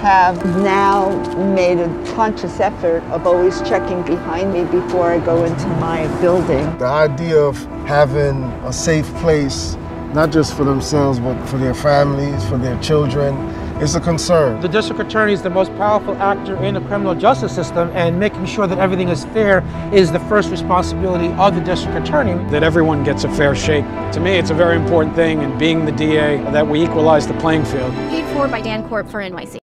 have now made a conscious effort of always checking behind me before I go into my building. The idea of having a safe place, not just for themselves, but for their families, for their children, is a concern. The district attorney is the most powerful actor in the criminal justice system, and making sure that everything is fair is the first responsibility of the district attorney. That everyone gets a fair shake. To me, it's a very important thing, and being the DA, that we equalize the playing field. Paid for by Dan Quart for NYC.